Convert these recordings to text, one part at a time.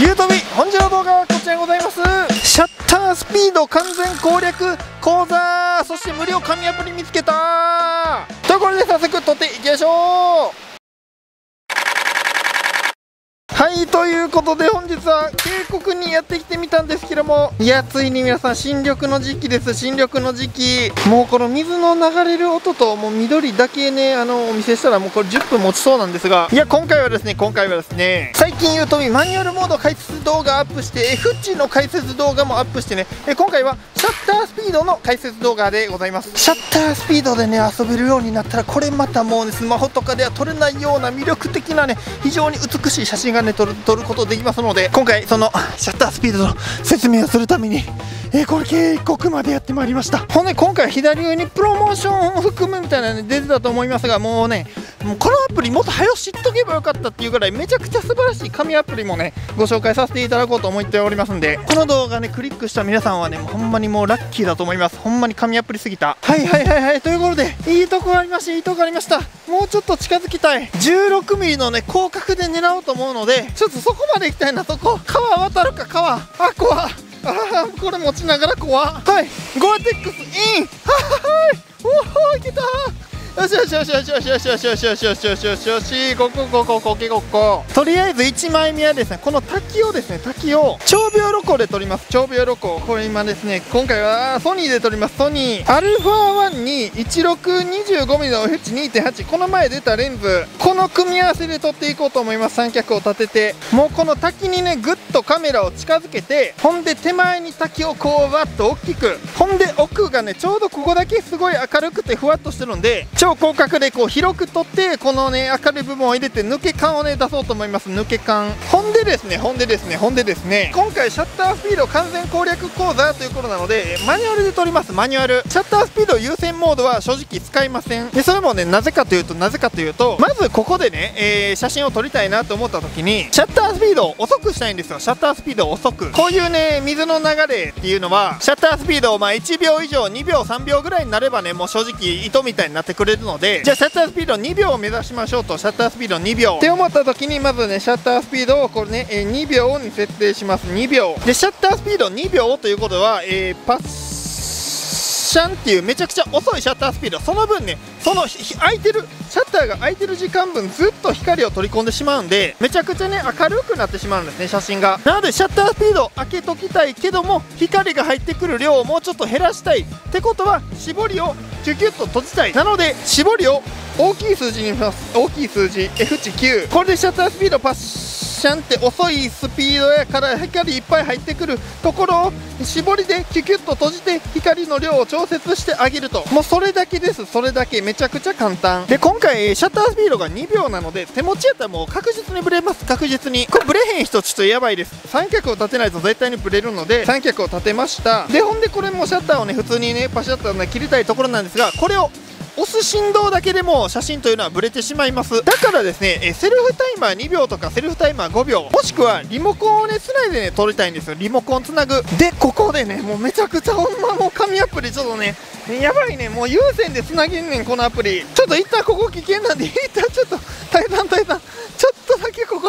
ゆうとび本日の動画はこちらでございます。シャッタースピード完全攻略講座。そして無料紙アプリ見つけた。ということで早速撮っていきましょう。はいということで本日は渓谷にやってきてみたんですけどもいやついに皆さん新緑の時期です。新緑の時期もうこの水の流れる音ともう緑だけねあのお見せしたらもうこれ10分持ちそうなんですがいや今回はですね今回はですね最近言うとマニュアルモード解説動画アップして F 値の解説動画もアップしてねえ今回はシャッタースピードの解説動画でございます。シャッタースピードでね遊べるようになったらこれまたもうねスマホとかでは撮れないような魅力的なね非常に美しい写真がね撮る撮ることできますので今回そのシャッタースピードの説明をするためにえー、これ渓谷までやってまいりました。ほんで今回左上にプロモーションを含むみたいなの出てたと思いますがもうねもうこのアプリもっと早知っとけばよかったっていうぐらいめちゃくちゃ素晴らしい紙アプリもねご紹介させていただこうと思っておりますんでこの動画ねクリックした皆さんはねもうほんまにもうラッキーだと思います。ほんまに紙アプリすぎた。はいはいはい。はいということでいいとこありました。いいとこありましたもうちょっと近づきたい。16mm のね広角で狙おうと思うのでちょっとそこまで行きたいな。そこ。川渡るか川。あ怖。っああこれ持ちながら怖。はい。ゴアテックスイン。はい。おおいけた。よしよしよしよしよしよしよしよしよしよしよしよしよしこここここけこことりあえず1枚目はですねこの滝をですね滝を。長秒露光で撮ります。長秒露光これ今ですね今回はソニーで撮ります。ソニー。アルファ1に 1625mm の F2.8 この前出たレンズ。この組み合わせで撮っていこうと思います。三脚を立てて。もうこの滝にねぐっとカメラを近づけてほんで手前に滝をこうわっと大きく。ほんで奥がねちょうどここだけすごい明るくてふわっとしてるんで超広角でこう広く撮ってこのね明るい部分を入れて抜け感をね出そうと思います。抜け感。ほんでですねほんでですねほんでですね。今回シャッタースピード完全攻略講座ということなのでマニュアルで撮りますマニュアル。シャッタースピード優先モードは正直使いません。でそれもねなぜかというとなぜかというとまずここでね、えー、写真を撮りたいなと思った時にシャッタースピードを遅くしたいんですよ。シャッタースピードを遅く。こういうね水の流れっていうのはシャッタースピードをまあ1秒以上2秒3秒ぐらいになればねもう正直糸みたいになってくれるので。じゃあシャッタースピード2秒を目指しましょうとシャッタースピード2秒。って思った時にまずねシャッタースピードをこれね、えー、2秒に設定します。2秒。でシャッタースピード2秒ということは、えー、パッシャンっていうめちゃくちゃ遅いシャッタースピード。その分ねその空いてるシャッターが空いてる時間分ずっと光を取り込んでしまうんでめちゃくちゃね明るくなってしまうんですね写真が。なのでシャッタースピード開けときたいけども光が入ってくる量をもうちょっと減らしたい。ってことは絞りをキュキュッと閉じたい。なので絞りを大きい数字にします。大きい数字 F 値9これでシャッタースピードパッシャンって遅いスピードやから光いっぱい入ってくるところを絞りでキュキュッと閉じて光の量を調節してあげると。もうそれだけです。それだけめちゃくちゃ簡単。で今回シャッタースピードが2秒なので手持ちやったらもう確実にブレます。確実に。これブレへん人ちょっとやばいです。三脚を立てないと絶対にブレるので三脚を立てました。でほんでこれもシャッターをね普通にねパシャッとね切りたいところなんですがこれを押す振動だけでも写真というのはブレてしまいます。だからですねえセルフタイマー2秒とかセルフタイマー5秒もしくはリモコンをねつないでね撮りたいんですよ。リモコンつなぐ。でここでねもうめちゃくちゃほんまもう神アプリちょっとねやばいね。もう有線でつなげんねんこのアプリ。ちょっと一旦ここ危険なんで一旦ちょっと耐えたん耐えたんちょっ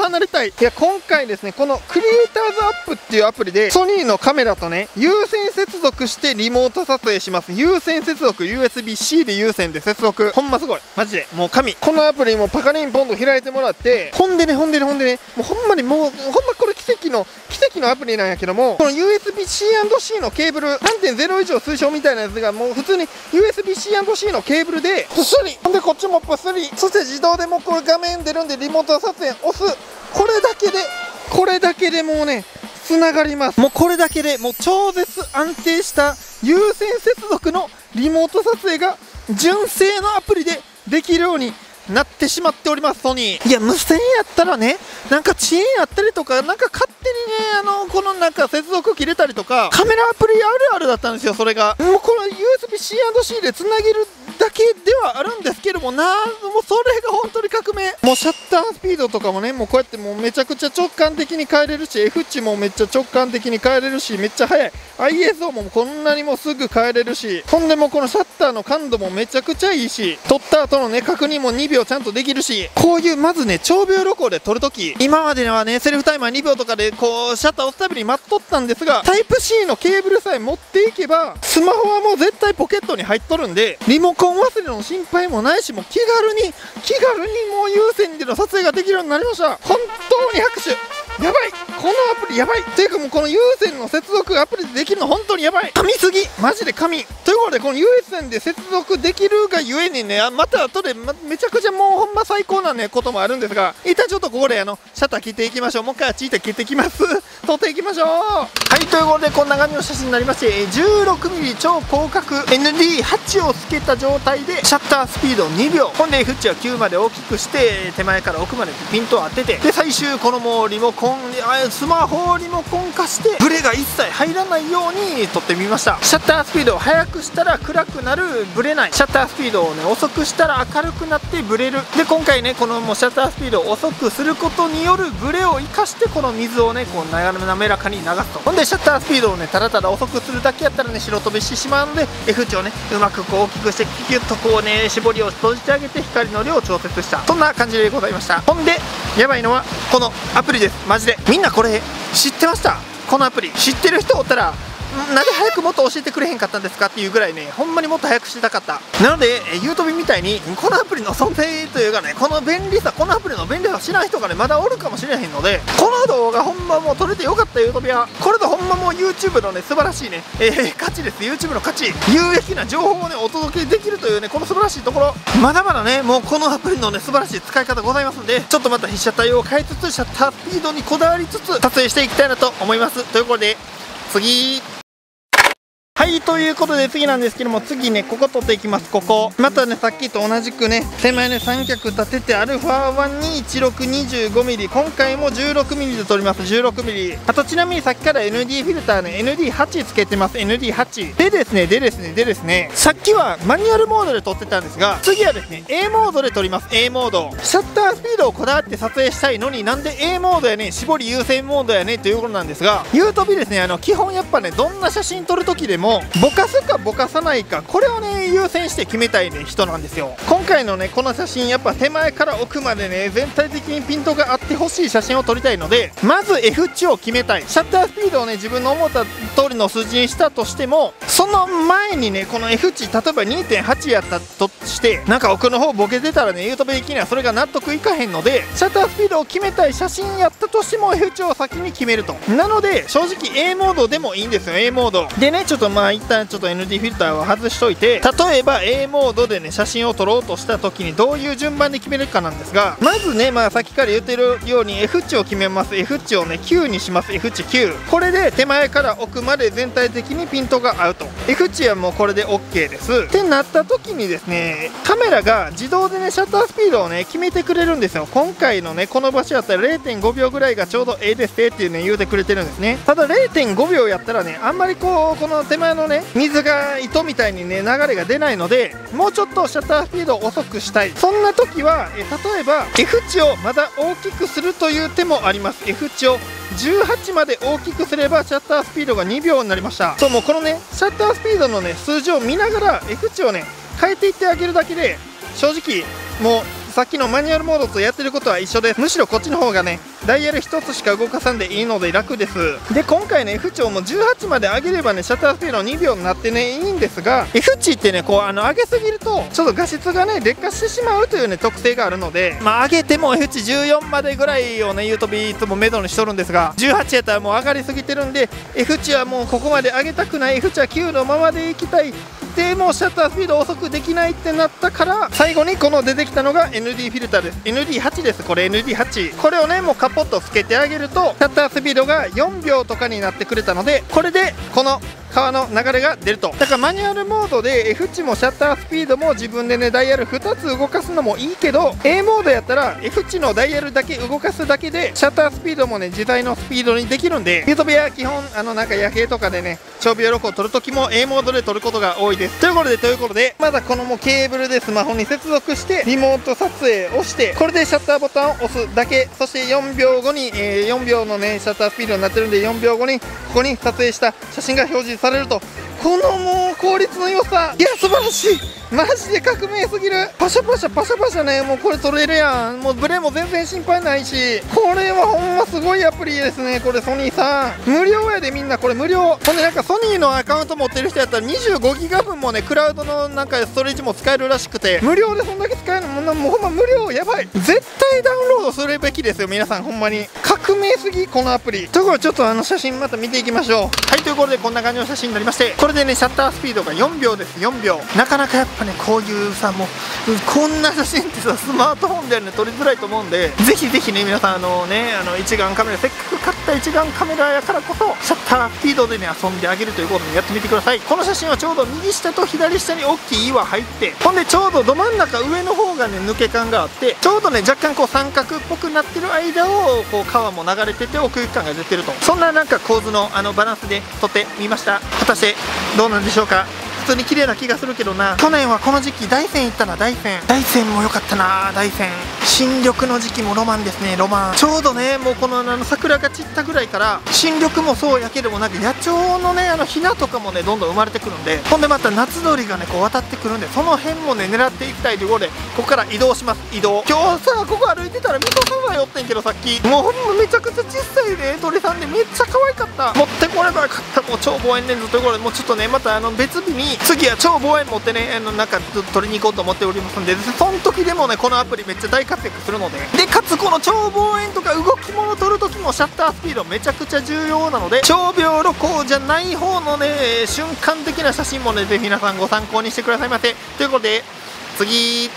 離れたい。いや今回ですねこのクリエイターズアップっていうアプリでソニーのカメラとね有線接続してリモート撮影します。有線接続 USB-C で有線で接続。ほんますごい。マジで。もう神。このアプリもパカリンポンと開いてもらってほんでねほんでねほんでね。もうほんまにもうほんまこれ奇跡の奇跡のアプリなんやけどもこの USB-C&C のケーブル3.0以上推奨みたいなやつがもう普通に USB-C&C のケーブルでプスリほんでこっちもプスリそして自動でもうこれ画面出るんでリモート撮影押す。これだけでこれだけでもうねつながります。もうこれだけでもう超絶安定した有線接続のリモート撮影が純正のアプリでできるようになってしまっておりますソニー。いや無線やったらねなんか遅延やったりとかなんか勝手にねあのこのなんか接続切れたりとかカメラアプリあるあるだったんですよそれが。もうこの USB-C&C でつなげるだけではあるんですけどもなもうそれが本当に革命。もうシャッタースピードとかもねもうこうやってもうめちゃくちゃ直感的に変えれるし F 値もめっちゃ直感的に変えれるしめっちゃ速い。ISO もこんなにもすぐ変えれるしほんでもこのシャッターの感度もめちゃくちゃいいし撮った後のね確認も2秒ちゃんとできるしこういうまずね長秒旅行で撮るとき。今まではねセルフタイマー2秒とかでこうシャッター押すたびに待っとったんですがタイプ C のケーブルさえ持っていけばスマホはもう絶対ポケットに入っとるんでリモコン忘れの心配もないしもう気軽に気軽にもう優先での撮影ができるようになりました。本当に拍手。やばい。このアプリやばい。というかもうこの有線の接続アプリでできるの本当にやばい。噛みすぎ。マジで神ということでこの有線で接続できるがゆえにねまた後で、ま、めちゃくちゃもうほんま最高なねこともあるんですが一旦ちょっとここであのシャッター切っていきましょう。もう一回あっち行って切っていきます。撮っていきましょう。はいということでこんな感じの写真になりまして 16mm 超広角 ND8 をつけた状態でシャッタースピード2秒。ほんで F 値は9まで大きくして手前から奥までピントを当ててで最終このもうリモコンスマホをリモコン化してブレが一切入らないように撮ってみました。シャッタースピードを速くしたら暗くなるブレない。シャッタースピードをね遅くしたら明るくなってブレる。で今回ねこのもうシャッタースピードを遅くすることによるブレを生かしてこの水をねこう滑らかに流すと。ほんでシャッタースピードをねただただ遅くするだけやったらね白飛びしてしまうので F 値をねうまくこう大きくしてキュッとこうね絞りを閉じてあげて光の量を調節した。そんな感じでございました。ほんでやばいのはこのアプリです。マジで。みんなこれ知ってました？このアプリ。知ってる人おったらなんで早くもっと教えてくれへんかったんですかっていうぐらいねほんまにもっと早く知りたかった。なのでゆうとびみたいにこのアプリの存在というかねこの便利さこのアプリの便利さを知らん人がねまだおるかもしれへんのでこの動画ほんまもう撮れてよかったゆうとびはこれでほんまもう YouTube のね素晴らしいね、えー、価値です。YouTube の価値。有益な情報をねお届けできるというねこの素晴らしいところ。まだまだねもうこのアプリのね素晴らしい使い方ございますんでちょっとまた被写体を変えつつシャッタースピードにこだわりつつ撮影していきたいなと思います。ということで次。はいということで次なんですけども次ねここ取っていきます。ここ。またねさっきと同じくね手前ね三脚立てて α1 に 1625mm 今回も 16mm で撮ります。16mm あとちなみにさっきから ND フィルターね ND8 つけてます。ND8 でですねでですねでですね。さっきはマニュアルモードで撮ってたんですが次はですね A モードで撮ります。A モード。シャッタースピードをこだわって撮影したいのになんで A モードやね絞り優先モードやねということなんですが言うとびですねあの基本やっぱねどんな写真撮る時でももぼかすかぼかさないかこれをね優先して決めたいね人なんですよ。今回のねこの写真やっぱ手前から奥までね全体的にピントがあってほしい写真を撮りたいのでまず F 値を決めたい。シャッタースピードをね自分の思った通りの数字にしたとしてもその前にねこの F 値例えば2.8やったとしてなんか奥の方ボケてたらねユートピ的にはそれが納得いかへんのでシャッタースピードを決めたい写真やったとしても F 値を先に決めると。なので正直 A モードでもいいんですよ A モード。でねちょっとまあ一旦ちょっと ND フィルターを外しといて例えば A モードでね写真を撮ろうとした時にどういう順番で決めるかなんですがまずねまあさっきから言ってるように F 値を決めます。F 値をね9にします。F 値9これで手前から奥まで全体的にピントが合うと。F 値はもうこれで OK です。ってなった時にですねカメラが自動でねシャッタースピードをね決めてくれるんですよ。今回のねこの場所やったら0.5秒ぐらいがちょうどええですっていうね言うてくれてるんですね。ただ0.5秒やったらねあんまりこうこの手前のね水が糸みたいにね流れが出ないのでもうちょっとシャッタースピードを遅くしたい。そんな時はえ例えば F 値をまだ大きくするという手もあります。F 値を18まで大きくすればシャッタースピードが2秒になりました。そうもうこのねシャッタースピードのね数字を見ながら F 値をね変えていってあげるだけで正直もうさっきのマニュアルモードとやってることは一緒ですむしろこっちの方がねダイヤル1つしか動かさんでいいので楽です。で今回ね F 値をもう18まで上げればねシャッタースピード2秒になってねいいんですが F 値ってねこうあの上げすぎるとちょっと画質がね劣化してしまうというね特性があるのでまあ上げても F 値14までぐらいをね言うとびいつもメドにしとるんですが18やったらもう上がりすぎてるんで F 値はもうここまで上げたくない。F 値は9のままでいきたい。でもうシャッタースピード遅くできないってなったから最後にこの出てきたのが ND フィルターです。ND8 です。これ ND8 これをねもうカッポッとつけてあげるとシャッタースピードが4秒とかになってくれたのでこれでこの川の流れが出ると。だからマニュアルモードで F 値もシャッタースピードも自分でねダイヤル2つ動かすのもいいけど A モードやったら F 値のダイヤルだけ動かすだけでシャッタースピードもね自体のスピードにできるんでユートピア基本あのなんか夜景とかでね長尾録を撮るときも A モードで撮ることが多いです。ということでということでまだこのもうケーブルでスマホに接続してリモート撮影をしてこれでシャッターボタンを押すだけ。そして4秒後に、えー、4秒のねシャッタースピードになってるんで4秒後にここに撮影した写真が表示されるとこのもう効率の良さいや素晴らしい。マジで革命すぎる。パシャパシャパシャパシャねもうこれ撮れるやん。もうブレも全然心配ないし。これはほんますごいアプリですねこれソニーさん。無料やでみんなこれ無料。ほんでなんかソニーのアカウント持ってる人やったら25ギガ分もねクラウドのなんかストレージも使えるらしくて無料でそんだけ使えるのももうほんま無料やばい。絶対ダウンロードするべきですよ皆さんほんまに。革命すぎこのアプリ。ところちょっとあの写真また見ていきましょう。はいということでこんな感じの写真になりましてこれでねシャッタースピードが4秒です4秒。なかなかやっぱねこういうさもうこんな写真ってさスマートフォンではね撮りづらいと思うんでぜひぜひね皆さんあのねあの一眼カメラせっかく買った一眼カメラやからこそシャッタースピードでね遊んであげるということでやってみてください。この写真はちょうど右下と左下に大きい岩入ってほんでちょうどど真ん中上の方がね抜け感があってちょうどね若干こう三角っぽくなってる間をこう川もも流れてて奥行き感が出てると。そんななんか構図のあのバランスで撮ってみました。果たしてどうなんでしょうか？通に綺麗な気がするけどな。去年はこの時期大山行ったな大山。大山も良かったな大山。新緑の時期もロマンですねロマン。ちょうどねもうこのあの桜が散ったぐらいから新緑もそうやけどもなんか野鳥のねあのひなとかもねどんどん生まれてくるんでほんでまた夏鳥がねこう渡ってくるんでその辺もね狙っていきたいということでここから移動します。移動。今日さここ歩いてたらミソさんが寄ってんけどさっき。もうほんまめちゃくちゃ小さいね鳥さんでめっちゃ可愛かった。持ってこればよかった。もう超望遠レンズということでもうちょっとねまたあの別日に次は超望遠持ってねあのなんか取りに行こうと思っておりますんでその時でもねこのアプリめっちゃ大活躍するので。でかつこの超望遠とか動き物撮る時もシャッタースピードめちゃくちゃ重要なので超秒露光じゃない方のね瞬間的な写真もねぜひ皆さんご参考にしてくださいませ。ということで次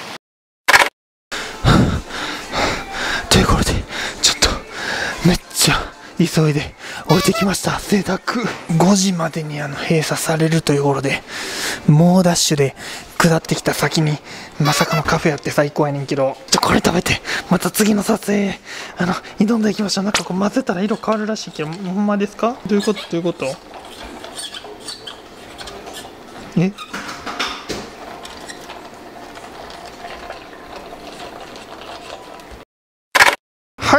ということでちょっとめっちゃ急いで降りてきました。清沢5時までにあの閉鎖されるということで猛ダッシュで下ってきた先にまさかのカフェやって最高やねんけどじゃこれ食べてまた次の撮影あの挑んでいきましょう。なんかこう混ぜたら色変わるらしいけどほんまですか？どういうこと？どういうこと？え？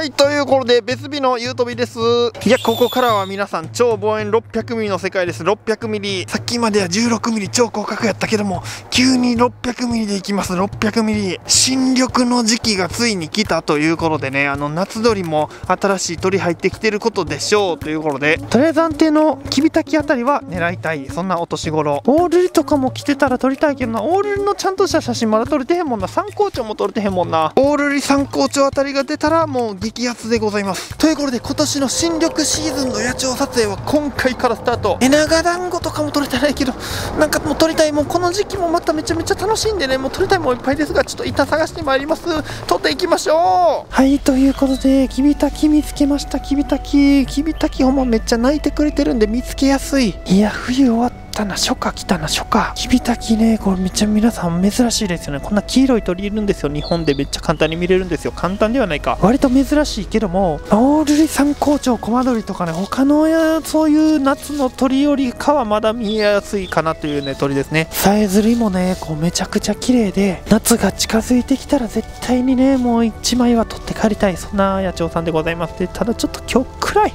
はい、ということで、別日のゆうとびです。いや、ここからは皆さん、超望遠600ミリの世界です。600ミリ。さっきまでは16ミリ超広角やったけども、急に600ミリでいきます。600ミリ。新緑の時期がついに来たということでね、あの、夏鳥も新しい鳥入ってきてることでしょうということで、とりあえず安定のキビタキあたりは狙いたい。そんなお年頃。オールリとかも来てたら撮りたいけどな、オールリのちゃんとした写真まだ撮れてへんもんな。参考帳も撮れてへんもんな。オールリ参考帳あたりが出たら、もう激アツでございます。ということで今年の新緑シーズンの野鳥撮影は今回からスタート。エナガ団子とかも撮れてないけどなんかもう撮りたいもうこの時期もまためちゃめちゃ楽しんでねもう撮りたいもんいっぱいですがちょっと板探してまいります。撮っていきましょう。はいということでキビタキ見つけました。キビタキ。キビタキほんまめっちゃ泣いてくれてるんで見つけやすい。いや冬終わったったな初夏来たな初夏。キビタキねこれめっちゃ皆さん珍しいですよね。こんな黄色い鳥いるんですよ日本でめっちゃ簡単に見れるんですよ。簡単ではないか。割と珍しいけどもオールリ三光鳥コマドリとかね他のやそういう夏の鳥よりかはまだ見えやすいかなというね鳥ですね。さえずりもねこうめちゃくちゃ綺麗で夏が近づいてきたら絶対にねもう1枚は取って帰りたい。そんな野鳥さんでございますでただちょっと今日暗い。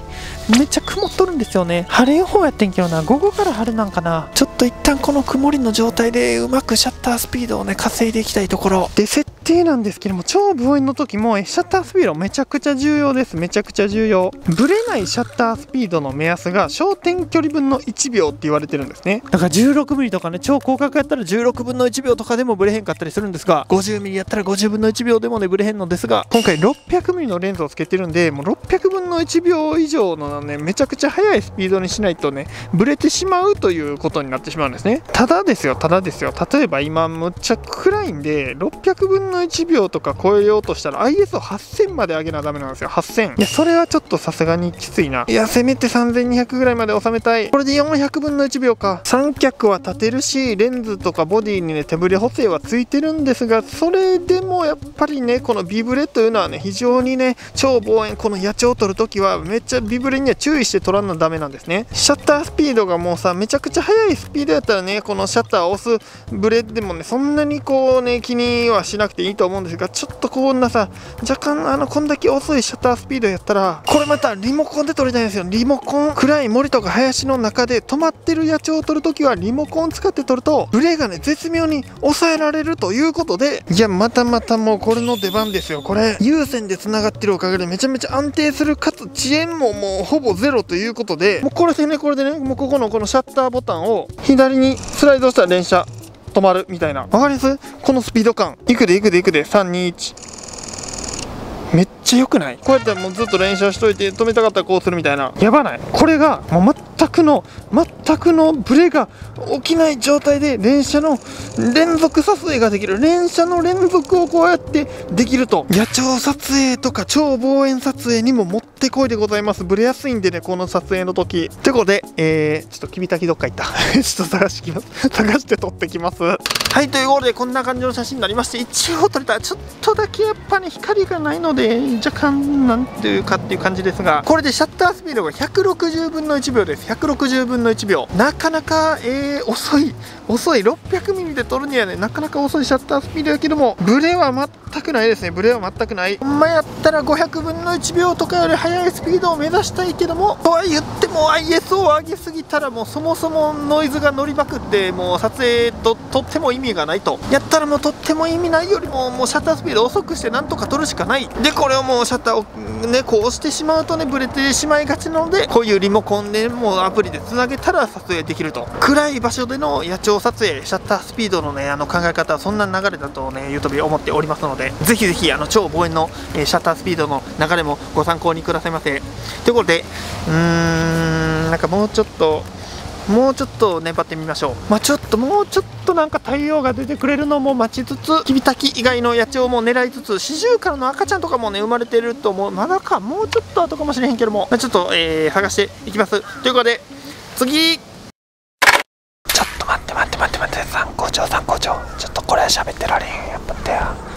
めっちゃ曇っとるんですよね。晴れ予報やってんけどな。午後から晴れなんかな。ちょっと一旦この曇りの状態でうまくシャッタースピードをね稼いでいきたいところ。で設定なんですけども超望遠の時もシャッタースピードめちゃくちゃ重要です。めちゃくちゃ重要。ブレないシャッタースピードの目安が焦点距離分の1秒って言われてるんですね。だから 16mm とかね超広角やったら16分の1秒とかでもブレへんかったりするんですが 50mm やったら50分の1秒でもねブレへんのですが今回 600mm のレンズをつけてるんでもう600分の1秒以上のねめちゃくちゃ速いスピードにしないとねブレてしまうということになってしまうんですね。ただですよただですよ。例えば今むっちゃ暗いんで600分のの1秒とか超えようとしたら ISO8000 まで上げなダメなんですよ。8000いやそれはちょっとさすがにきついな。いやせめて3200ぐらいまで収めたい。これで400分の1秒か。三脚は立てるしレンズとかボディにね手ブレ補正はついてるんですがそれでもやっぱりねこのビブレというのはね非常にね超望遠この野鳥を撮るときはめっちゃビブレには注意して撮らんのダメなんですね。シャッタースピードがもうさめちゃくちゃ速いスピードやったらねこのシャッターを押すブレでもねそんなにこうね気にはしなくていいいいと思うんですがちょっとこんなさ若干あのこんだけ遅いシャッタースピードやったらこれまたリモコンで撮りたいんですよ。リモコン暗い森とか林の中で止まってる野鳥を撮るときはリモコン使って撮るとブレがね絶妙に抑えられるということでいやまたまたもうこれの出番ですよ。これ有線で繋がってるおかげでめちゃめちゃ安定するかつ遅延ももうほぼゼロということでもうこれでねこれでねもうここのこのシャッターボタンを左にスライドしたら連射止まるみたいな。わかります？このスピード感。いくでいくでいくで。321めっちゃ良くない？こうやってもうずっと連射しといて止めたかったらこうするみたいな。やばない？これがもう全くの全くのブレが起きない状態で連射の連続撮影ができる。連射の連続をこうやってできると。野鳥撮影とか超望遠撮影にももってこいでございます。ブレやすいんでねこの撮影の時。ということでえー、ちょっとキビタキどっか行った。ちょっと探してきます。探して撮ってきます。はいということでこんな感じの写真になりまして一応撮れた。ちょっとだけやっぱね光がないので若干なんていうかっていう感じですがこれでシャッタースピードが160分の1秒です。160分の1秒。なかなか、えー、遅い。遅い 600mm で撮るにはねなかなか遅いシャッタースピードやけどもブレは全くないですね。ブレは全くない。ほんまやったら500分の1秒とかより速いスピードを目指したいけどもとは言っても ISO を上げすぎたらもうそもそもノイズが乗りまくってもう撮影ととっても意味がないと。やったらもうとっても意味ないよりももうシャッタースピード遅くしてなんとか撮るしかない。でこれをもうシャッターをねこうしてしまうとねブレてしまいがちなのでこういうリモコンでもうアプリでつなげたら撮影できると。暗い場所での野鳥撮影シャッタースピードのねあの考え方はそんな流れだとね YouTube 思っておりますのでぜひぜひあの超望遠の、え、シャッタースピードの流れもご参考にくださいませ。ということでうーんなんかもうちょっともうちょっと粘ってみましょう。まあ、ちょっともうちょっとなんか太陽が出てくれるのも待ちつつキビタキ以外の野鳥も狙いつつシジュウカラの赤ちゃんとかもね生まれてると思う。まだかもうちょっと後かもしれへんけども、まあ、ちょっと、えー、剥がしていきます。ということで次。って待って待って参考長。参考長ちょっとこれは喋ってられへんやっぱっ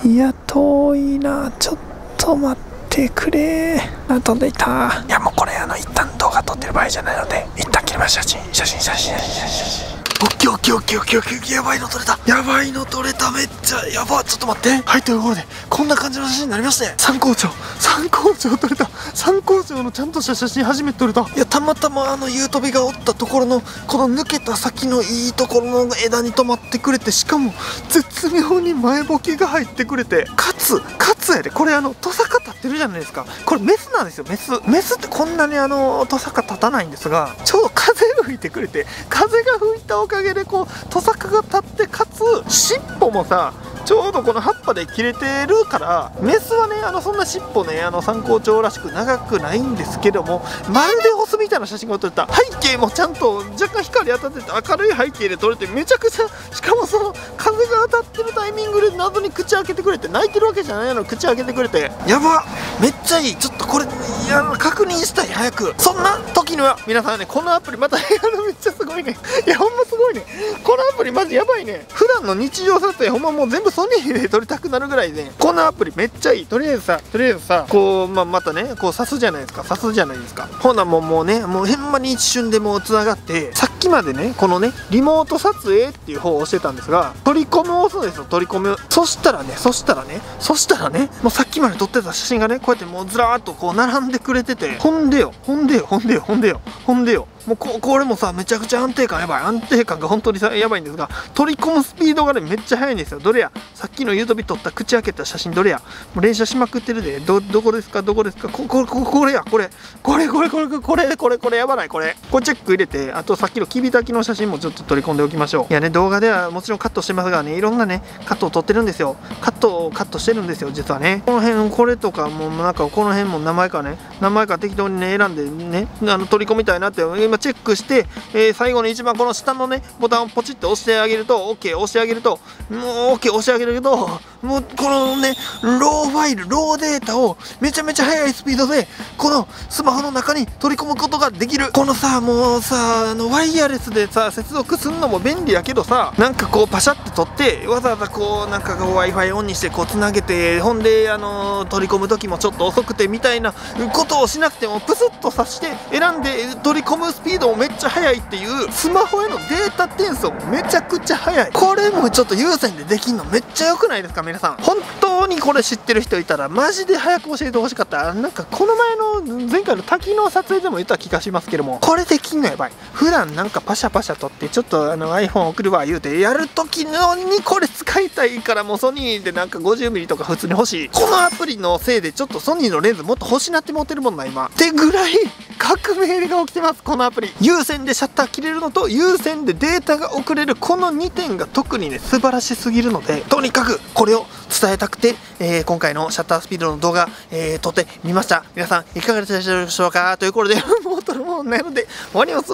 ていや遠いな。ちょっと待ってくれ。あ飛んでいた。いやもうこれあの一旦動画撮ってる場合じゃないので。一旦切ります写真。写真写真写真写真。オッケーオッケーオッケーオッケーオッケー。やばいの撮れた。やばいの撮れためっちゃやばちょっと待って。はいということでこんな感じの写真になりまして。参考長参考長撮れた。参考長のちゃんとした写真初めて撮れた。いやたまたまあのユートビがおったところのこの抜けた先のいいところの枝に止まってくれてしかも絶妙に前ボケが入ってくれて。かつかつやで。これあのトサカ立ってるじゃないですか。これメスなんですよメス。メスってこんなにあのトサカ立たないんですがちょうど風が吹いてくれて風が吹いたおかげでこうトサカが立ってかつ尻尾もさちょうどこの葉っぱで切れてるからメスはねあのそんな尻尾ねあの参考長らしく長くないんですけどもまるでオスみたいな写真が撮れた。背景もちゃんと若干光当たってて明るい背景で撮れてめちゃくちゃしかもその風が当たってるタイミングで謎に口開けてくれて泣いてるわけじゃないの口開けてくれて。やばめっちゃいい。ちょっとこれいや確認したい。早く。そんな時には皆さんねこのアプリまた部屋の めっちゃすごいね。いやほんますごいね。このアプリマジやばいね。普段の日常撮影ほんまもう全部ソニーで撮りたくなるぐらいで、このアプリめっちゃいい。とりあえずさ、とりあえずさ、こう、まあ、またね、こう刺すじゃないですか。刺すじゃないですか。ほなもうもうね、もうへんまに一瞬でもう繋がって、さっきまでね、このね、リモート撮影っていう方を押してたんですが、取り込むを押すんですよ、取り込む。そしたらね、そしたらね、そしたらね、もうさっきまで撮ってた写真がね、こうやってもうずらーっとこう並んでくれてて、ほんでよ、ほんでよ、ほんでよ、ほんでよ、ほんでよ。もうここれもさめちゃくちゃ安定感やばい安定感が本当にさやばいんですが取り込むスピードがねめっちゃ速いんですよ。どれや？さっきの YouTube 撮った口開けた写真どれや？もう連写しまくってるで。どどこですか？どこですか？ここここれやこれ。これこれこれこれこれこれやばないこれ。これチェック入れてあとさっきのキビタキの写真もちょっと取り込んでおきましょう。いやね動画ではもちろんカットしてますがねいろんなねカットを撮ってるんですよ。カットをカットしてるんですよ実はね。この辺これとかもうなんかこの辺も名前かね。名前か適当にね選んでねあの取り込みたいなって今チェックしてえー、最後に一番この下のねボタンをポチッと押してあげると OK 押してあげるともう OK 押してあげるともうこのねローファイルローデータをめちゃめちゃ速いスピードでこのスマホの中に取り込むことができる。このさもうさあのワイヤレスでさ接続するのも便利やけどさなんかこうパシャって取ってわざわざこうなんか w i f i オンにしてこうつなげてほんであの取り込む時もちょっと遅くてみたいなことをしなくてもプスッとさして選んで取り込むスピードもめっちゃ速いっていうスマホへのデータ転送もめちゃくちゃ速い。これもちょっと有線でできんのめっちゃ良くないですか皆さん。本当にこれ知ってる人いたらマジで早く教えてほしかった。なんかこの前の前回の滝の撮影でも言った気がしますけども。これできんのやばい普段なんかパシャパシャ撮ってちょっとあの iPhone 送るわ言うてやる時のにこれ使いたいからもうソニーでなんか 50mm とか普通に欲しい。このアプリのせいでちょっとソニーのレンズもっと欲しなって持ってるもんな今。ってぐらい革命が起きてますこのアプリ。有線でシャッター切れるのと有線でデータが送れる。この2点が特にね素晴らしすぎるのでとにかくこれを伝えたくて、えー、今回のシャッタースピードの動画、えー、撮ってみました。皆さんいかがでしたでしょうか？ということで もう撮るもんなので終わります。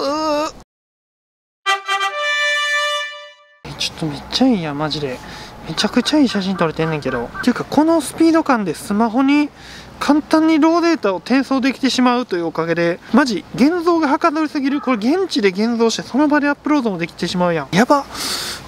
ちょっとめっちゃいいやマジで。めちゃくちゃいい写真撮れてんねんけど。っていうかこのスピード感でスマホに簡単にローデータを転送できてしまうというおかげでマジ現像がはかどりすぎる。これ現地で現像してその場でアップロードもできてしまうやん。やば。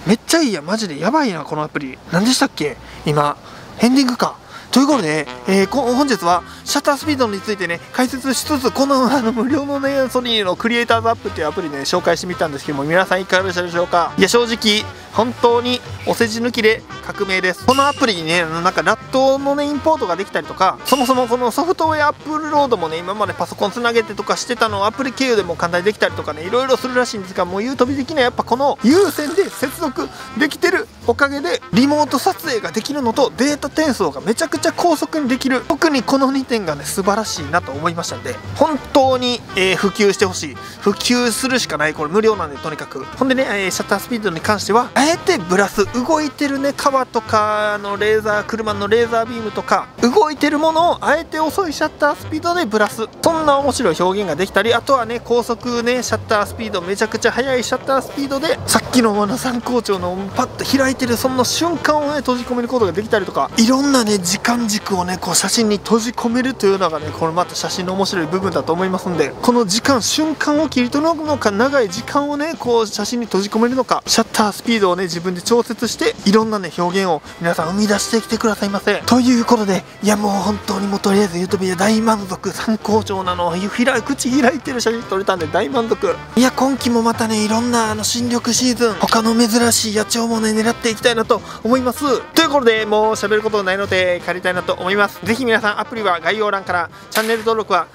めっちゃいいやマジで。やばいなこのアプリ。何でしたっけ？今。エンディングか。ということで、えー、本日はシャッタースピードについてね解説しつつこのあの無料のねソニーのクリエイターズアップっていうアプリね紹介してみたんですけども皆さんいかがでしたでしょうか？いや正直本当にお世辞抜きで革命です。このアプリにねなんかラットのねインポートができたりとかそもそもこのソフトウェアアップロードもね今までパソコンつなげてとかしてたのをアプリ経由でも簡単にできたりとかねいろいろするらしいんですがもう言う飛びできないやっぱこの有線で接続できてるおかげでリモート撮影ができるのとデータ転送がめちゃくちゃ高速にできる。特にこの2点がね素晴らしいなと思いましたんで本当に、えー、普及してほしい。普及するしかない。これ無料なんでとにかく。ほんでね、えー、シャッタースピードに関してはあえてブラス動いてるね。川とかのレーザー車のレーザービームとか動いてるものをあえて遅いシャッタースピードでブラス。そんな面白い表現ができたりあとはね高速ねシャッタースピードめちゃくちゃ速いシャッタースピードでさっきのあの参考長のパッと開いてるそんな瞬間をね閉じ込めることができたりとかいろんなね時間間軸をねこう写真に閉じ込めるというのがねこれまた写真の面白い部分だと思いますんでこの時間瞬間を切り取るのか長い時間をねこう写真に閉じ込めるのかシャッタースピードをね自分で調節していろんなね表現を皆さん生み出してきてくださいませ。ということでいやもう本当にもうとりあえず YouTube で大満足参考長なの開口開いてる写真撮れたんで大満足。いや今期もまたねいろんなあの新緑シーズン他の珍しい野鳥もね狙っていきたいなと思います。ということでもう喋ることないので帰りたいなと思います。ぜひ皆さんアプリは概要欄からチャンネル登録は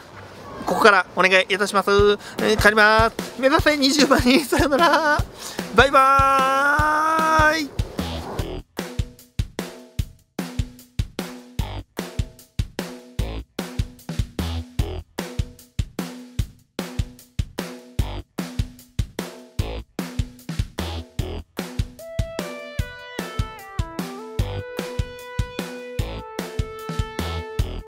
ここからお願いいたします、えー、帰ります。目指せ20番に。さよなら。バイバーイ。